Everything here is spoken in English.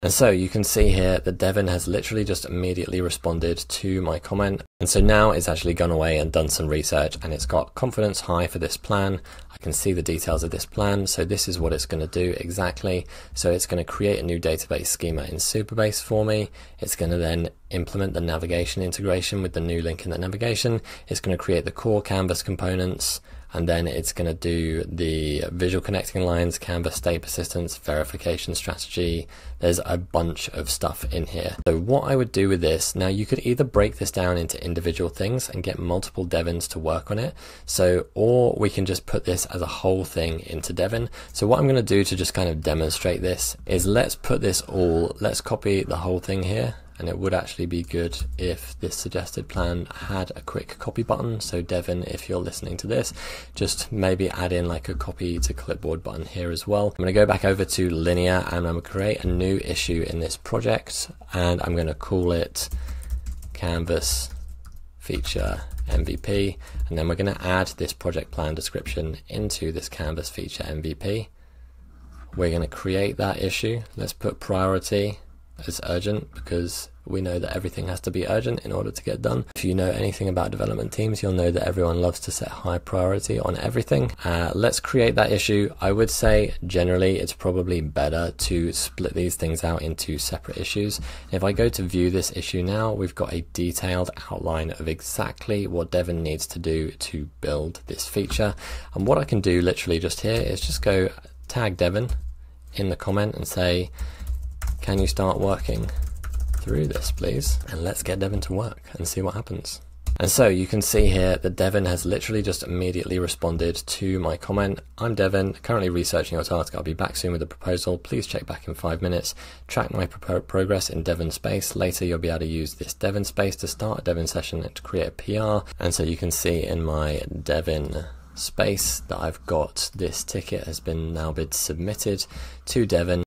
And so you can see here that Devin has literally just immediately responded to my comment. And so now it's actually gone away and done some research and it's got confidence high for this plan. I can see the details of this plan. So this is what it's going to do exactly. So it's going to create a new database schema in Supabase for me. It's going to then implement the navigation integration with the new link in the navigation. It's going to create the core canvas components and then it's going to do the visual connecting lines, canvas state persistence, verification strategy. There's a bunch of stuff in here. So what I would do with this, now you could either break this down into individual things and get multiple Devins to work on it. So, or we can just put this as a whole thing into Devin. So what I'm going to do to just kind of demonstrate this is let's put this all, let's copy the whole thing here and it would actually be good if this suggested plan had a quick copy button. So Devin, if you're listening to this, just maybe add in like a copy to clipboard button here as well. I'm going to go back over to linear and I'm going to create a new issue in this project and I'm going to call it canvas feature MVP and then we're going to add this project plan description into this canvas feature MVP. We're going to create that issue. Let's put priority as urgent because we know that everything has to be urgent in order to get done. If you know anything about development teams, you'll know that everyone loves to set high priority on everything. Uh, let's create that issue. I would say generally it's probably better to split these things out into separate issues. If I go to view this issue now, we've got a detailed outline of exactly what Devin needs to do to build this feature. And what I can do literally just here is just go tag Devin in the comment and say, can you start working through this, please? And let's get Devin to work and see what happens. And so you can see here that Devin has literally just immediately responded to my comment. I'm Devin, currently researching your task. I'll be back soon with a proposal. Please check back in five minutes. Track my pro progress in Devin Space. Later, you'll be able to use this Devin Space to start a Devin session and to create a PR. And so you can see in my Devin space that I've got this ticket has been now been submitted to Devin